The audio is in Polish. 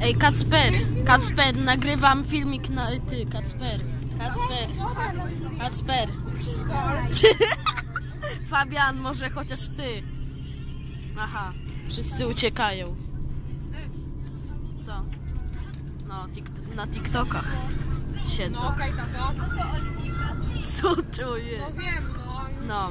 Ej, Kacper, Kacper, nagrywam filmik na... Ty, Kacper, Kacper, Kacper. Fabian, może chociaż ty. Aha, wszyscy uciekają. Co? No, tik- na TikTokach siedzą. No okej, tato. Co to No wiem. No, no.